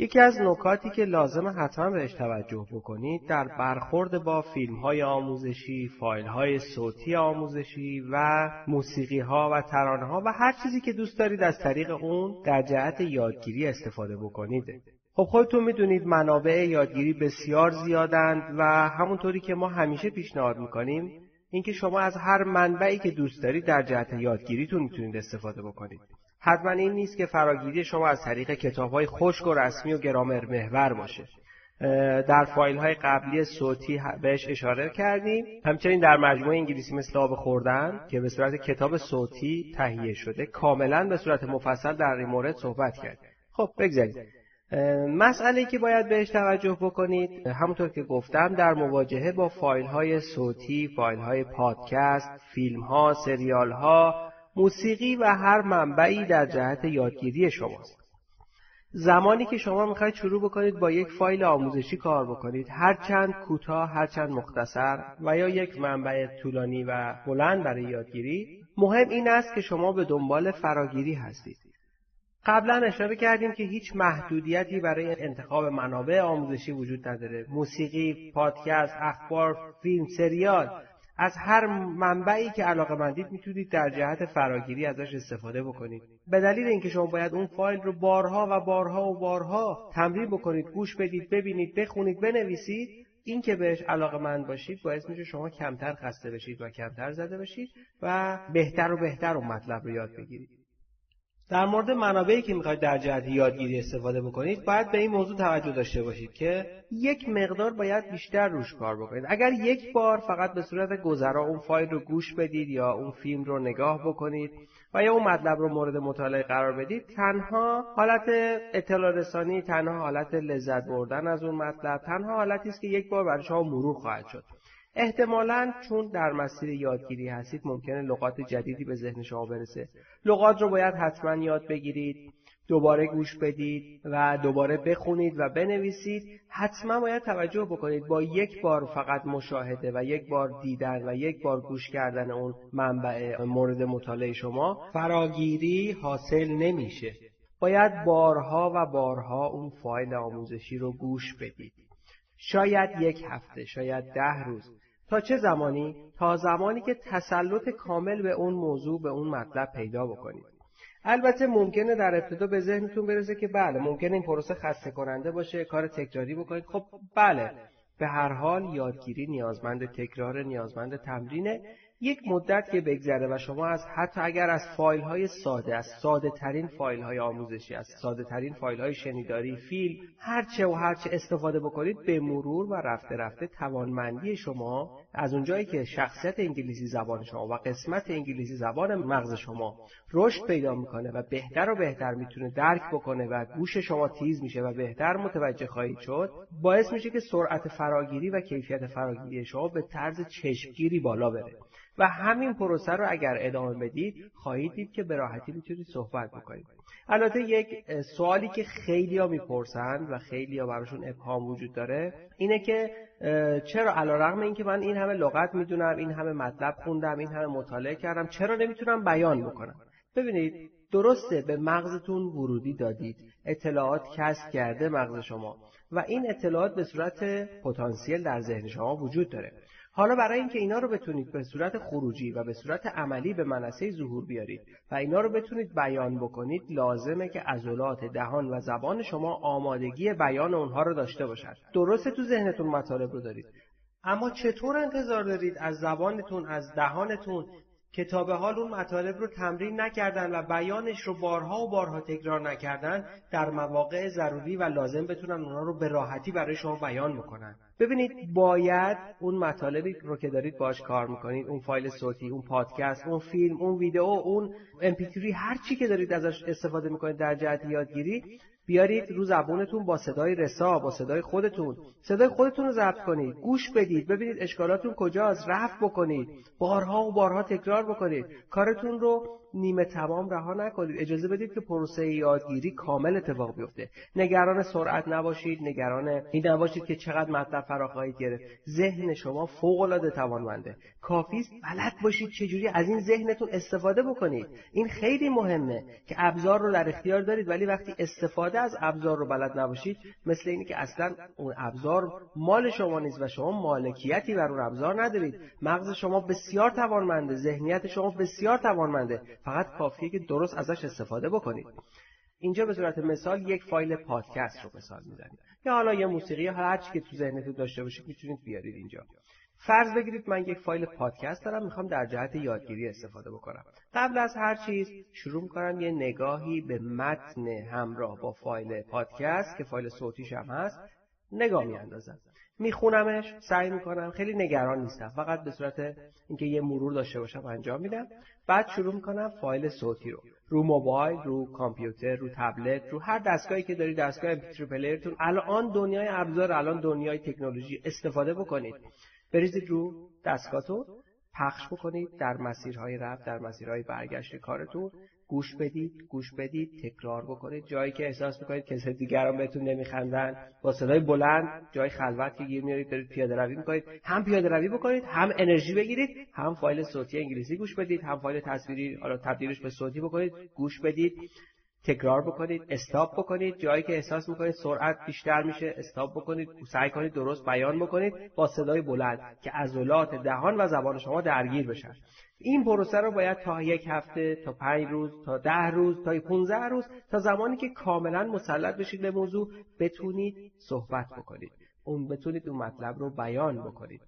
یکی از نکاتی که لازم حتما بهش توجه بکنید در برخورد با فیلم های آموزشی، فایل های صوتی آموزشی و موسیقی ها و ترانه ها و هر چیزی که دوست دارید از طریق اون در جهت یادگیری استفاده بکنید. خب خودتون می‌دونید منابع یادگیری بسیار زیادند و همونطوری که ما همیشه پیشنهاد می‌کنیم اینکه شما از هر منبعی که دوست دارید در جهت یادگیریتون می‌تونید استفاده بکنید. حتما این نیست که فراگیری شما از طریق کتاب های خشک و رسمی و گرامر محور باشه. در فایل های قبلی صوتی بهش اشاره کردیم. همچنین در مجموعه انگلیسی مثل آب خوردن که به صورت کتاب صوتی تهیه شده کاملا به صورت مفصل در این مورد صحبت کرد خب بگذارید مسئله که باید بهش توجه بکنید همونطور که گفتم در مواجهه با فایل های صوتی فایل های پادکست فیلم ها سریال ها موسیقی و هر منبعی در جهت یادگیری شماست. زمانی که شما می‌خواید شروع بکنید با یک فایل آموزشی کار بکنید هرچند کوتاه هرچند مختصر و یا یک منبع طولانی و بلند برای یادگیری مهم این است که شما به دنبال فراگیری هستید. قبلا اشاره کردیم که هیچ محدودیتی برای انتخاب منابع آموزشی وجود نداره. موسیقی پادکست اخبار فیلم سریال از هر منبعی که علاقه مندید می‌تونید در جهت فراگیری ازش استفاده بکنید. به دلیل اینکه شما باید اون فایل رو بارها و بارها و بارها تمرین بکنید گوش بدید ببینید بخونید بنویسید این که بهش علاقه مند باشید باعث میشه شما کمتر خسته بشید و کمتر زده بشید و بهتر و بهتر اون مطلب رو یاد بگیرید. در مورد منابعی که می‌خواید در جهت یادگیری استفاده بکنید باید به این موضوع توجه داشته باشید که یک مقدار باید بیشتر روش کار بکنید. اگر یک بار فقط به صورت گذرا اون فایل رو گوش بدید یا اون فیلم رو نگاه بکنید و یا اون مطلب رو مورد مطالعه قرار بدید تنها حالت اطلاع رسانی تنها حالت لذت بردن از اون مطلب تنها حالتی است که یک بار برای شما مرور خواهد شد. احتمالا چون در مسیر یادگیری هستید ممکنه لغات جدیدی به ذهن شما برسه. لغات رو باید حتما یاد بگیرید دوباره گوش بدید و دوباره بخونید و بنویسید. حتما باید توجه بکنید با یک بار فقط مشاهده و یک بار دیدن و یک بار گوش کردن اون منبع مورد مطالعه شما فراگیری حاصل نمیشه. باید بارها و بارها اون فایل آموزشی رو گوش بدید. شاید یک هفته شاید ده روز. تا چه زمانی؟ تا زمانی که تسلط کامل به اون موضوع به اون مطلب پیدا بکنید. البته ممکنه در ابتدا به ذهنتون برسه که بله ممکنه این پروسه خسته کننده باشه کار تکراری بکنید. خب بله. به هر حال یادگیری نیازمند تکرار نیازمند تمرینه. یک مدت که بگذره و شما از حتی اگر از فایل های ساده از ساده ترین فایل های آموزشی از ساده ترین فایل های شنیداری فیلم هرچه و هرچه استفاده بکنید به مرور و رفته رفته توانمندی شما از اونجایی که شخصیت انگلیسی زبان شما و قسمت انگلیسی زبان مغز شما رشد پیدا می‌کنه و بهتر و بهتر می‌تونه درک بکنه و گوش شما تیز میشه و بهتر متوجه خواهید شد باعث میشه که سرعت فراگیری و کیفیت فراگیری شما به طرز چشمگیری بالا بره. و همین پروسه رو اگر ادامه بدید خواهید دید که به راحتی می‌تونید صحبت بکنید. البته یک سوالی که خیلی ها می‌پرسند و خیلی ها براشون ابهام وجود داره اینه که چرا علا رقم این که من این همه لغت می‌دونم این همه مطلب خوندم این همه مطالعه کردم چرا نمی‌تونم بیان بکنم؟ ببینید درسته به مغزتون ورودی دادید. اطلاعات کسب کرده مغز شما. و این اطلاعات به صورت پتانسیل در ذهن شما وجود داره. حالا برای اینکه اینا رو بتونید به صورت خروجی و به صورت عملی به منصه ظهور بیارید و اینا رو بتونید بیان بکنید لازمه که عضلات دهان و زبان شما آمادگی بیان اونها رو داشته باشد. درسته تو ذهنتون مطالب رو دارید. اما چطور انتظار دارید از زبانتون از دهانتون کتاب حال اون مطالب رو تمرین نکردن و بیانش رو بارها و بارها تکرار نکردن در مواقع ضروری و لازم بتونن اونا رو به راحتی برای شما بیان بکنن. ببینید باید اون مطالبی رو که دارید باش کار می‌کنید اون فایل صوتی اون پادکست اون فیلم اون ویدیو اون امپیتری هر چی که دارید ازش استفاده می‌کنید در جهت یادگیری بیارید رو زبونتون با صدای رسا با صدای خودتون. صدای خودتون رو ضبط کنید. گوش بدید. ببینید اشکالاتون کجاست. رفت بکنید. بارها و بارها تکرار بکنید. کارتون رو نیمه تمام رها نکنید. اجازه بدید که پروسه یادگیری کامل اتفاق بیفته. نگران سرعت نباشید. نگران این نباشید که چقدر مطلب فرا خواهید گرفت. ذهن شما فوق العاده توانمنده. کافی است بلد باشید چجوری از این ذهنتون استفاده بکنید. این خیلی مهمه که ابزار رو در اختیار دارید ولی وقتی استفاده از ابزار رو بلد نباشید. مثل اینی که اصلا اون ابزار مال شما نیست و شما مالکیتی بر اون ابزار ندارید. مغز شما بسیار توانمنده ذهنیت شما بسیار توانمنده. فقط کافیه که درست ازش استفاده بکنید. اینجا به صورت مثال یک فایل پادکست رو مثال می‌زنید یا حالا یه موسیقی هر چی که تو ذهنتون داشته باشید می‌تونید بیارید اینجا. فرض بگیرید من یک فایل پادکست دارم می‌خوام در جهت یادگیری استفاده بکنم. قبل از هر چیز شروع می‌کنم یه نگاهی به متن همراه با فایل پادکست که فایل صوتیش هم هست نگاه میاندازم. میخونمش سعی می‌کنم. خیلی نگران نیستم. فقط به صورت اینکه یه مرور داشته باشم انجام میدم. بعد شروع می‌کنم فایل صوتی رو. رو موبایل رو کامپیوتر رو تبلت رو هر دستگاهی که دارید دستگاه امپیتری پلیرتون. الان دنیای ابزار الان دنیای تکنولوژی. استفاده بکنید. بریزید رو دستگاهتون پخش بکنید در مسیرهای رفت در مسیرهای برگشت کارتون. گوش بدید گوش بدید تکرار بکنید. جایی که احساس می‌کنید کسی دیگران بهتون نمیخندن. با صدای بلند جای خلوت که گیر میارید دارید پیاده روی می‌کنید. هم پیاده روی بکنید هم انرژی بگیرید هم فایل صوتی انگلیسی گوش بدید هم فایل تصویری حالا تبدیلش به صوتی بکنید. گوش بدید. تکرار بکنید استاپ بکنید جایی که احساس می‌کنید سرعت بیشتر میشه استاپ بکنید سعی کنید درست بیان بکنید با صدای بلند که عضلات دهان و زبان شما درگیر بشن. این پروسه رو باید تا یک هفته تا پنج روز تا ده روز تا 15 روز تا زمانی که کاملا مسلط بشید به موضوع بتونید صحبت بکنید. اون بتونید اون مطلب رو بیان بکنید.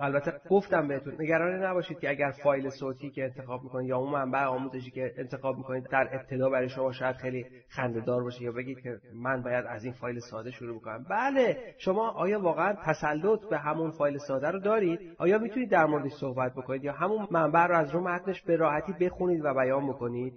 البته گفتم بهتون نگران نباشید که اگر فایل صوتی که انتخاب می‌کنید یا اون منبع آموزشی که انتخاب می‌کنید در ابتدا برای شما شاید خیلی خندهدار باشه یا بگید که من باید از این فایل ساده شروع بکنم. بله شما آیا واقعا تسلط به همون فایل ساده رو دارید؟ آیا می‌تونید در موردش صحبت بکنید یا همون منبع رو از رو متنش به راحتی بخونید و بیان بکنید؟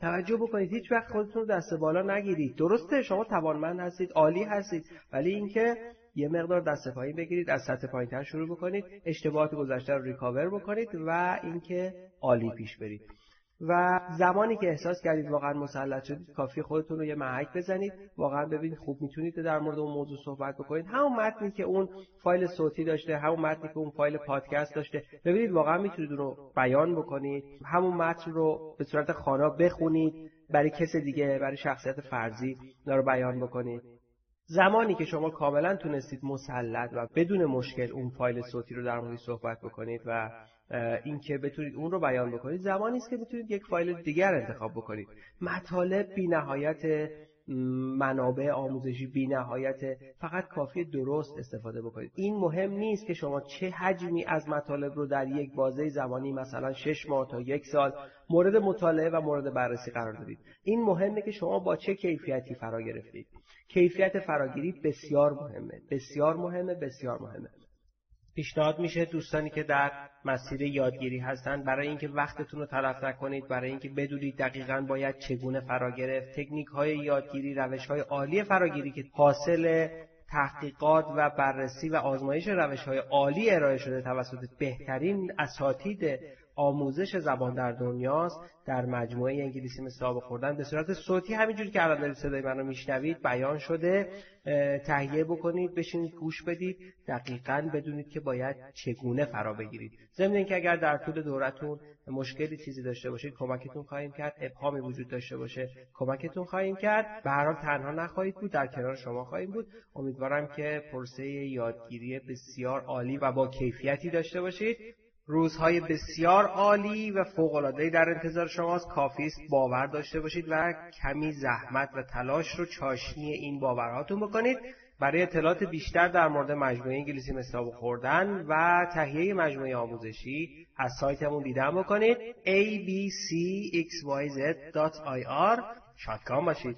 توجه بکنید هیچ وقت خودتون رو دست بالا نگیرید. درسته شما توانمند هستید عالی هستید ولی اینکه یه مقدار دست پایین بگیرید از سطح پایینتر شروع بکنید اشتباهات گذشته رو recover بکنید و اینکه عالی پیش برید. و زمانی که احساس کردید واقعا مسلط شدید کافی خودتون رو یه محک بزنید. واقعا ببینید خوب می‌تونید در مورد اون موضوع صحبت بکنید. همون متنی که اون فایل صوتی داشته همون متنی که اون فایل پادکست داشته ببینید واقعا می‌تونید اون رو بیان بکنید. همون متن رو به صورت خوانا بخونید برای کس دیگه برای شخصیت فرضی رو بیان بکنید. زمانی که شما کاملا تونستید مسلط و بدون مشکل اون فایل صوتی رو در موردش صحبت بکنید و اینکه بتونید اون رو بیان بکنید زمانی است که می‌تونید یک فایل دیگر انتخاب بکنید. مطالب بی نهایت منابع آموزشی بی نهایت فقط کافی درست استفاده بکنید. این مهم نیست که شما چه حجمی از مطالب رو در یک بازه زمانی مثلا شش ماه تا یک سال مورد مطالعه و مورد بررسی قرار دادید. این مهمه که شما با چه کیفیتی فرا گرفتید. کیفیت فراگیری بسیار مهمه. بسیار مهمه بسیار مهمه. پیشنهاد میشه دوستانی که در مسیر یادگیری هستند برای اینکه وقتتون رو تلف نکنید برای اینکه بدونید دقیقا باید چگونه فرا گرفت تکنیک های یادگیری روش های عالی فراگیری که حاصل تحقیقات و بررسی و آزمایش روش های عالی ارائه شده توسط بهترین اساتید آموزش زبان در دنیاست. در مجموعه انگلیسی آب خوردن به صورت صوتی همینجوری که الان دارید صدای منو میشنوید بیان شده. تهیه بکنید بشینید گوش بدید. دقیقا بدونید که باید چگونه فرا بگیرید. ضمن اینکه اگر در طول دورتون مشکلی چیزی داشته باشید کمکتون خواهیم کرد. ابهامی وجود داشته باشه کمکتون خواهیم کرد. به هر تنها نخواهید بود در کنار شما خواهیم بود. امیدوارم که پرسه یادگیری بسیار عالی و با کیفیتی داشته باشید. روزهای بسیار عالی و فوق‌العاده‌ای در انتظار شماست. کافی است باور داشته باشید و کمی زحمت و تلاش رو چاشنی این باورهاتون بکنید. برای اطلاعات بیشتر در مورد مجموعه انگلیسی مثل خوردن و تهیه مجموعه آموزشی از سایتمون دیدن بکنید. Abcxyz.ir شادکام باشید.